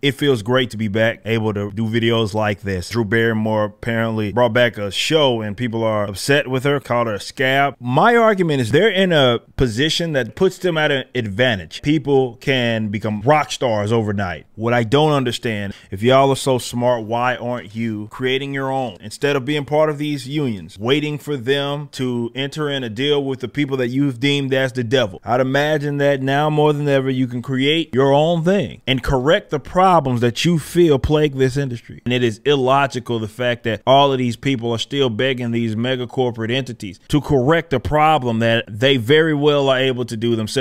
It feels great to be back, able to do videos like this. Drew Barrymore apparently brought back a show and people are upset with her, called her a scab. My argument is they're in a position that puts them at an advantage. People can become rock stars overnight. What I don't understand, if y'all are so smart, why aren't you creating your own? Instead of being part of these unions, waiting for them to enter in a deal with the people that you've deemed as the devil. I'd imagine that now more than ever, you can create your own thing and correct the problem problems that you feel plague this industry. And it is illogical the fact that all of these people are still begging these mega corporate entities to correct a problem that they very well are able to do themselves.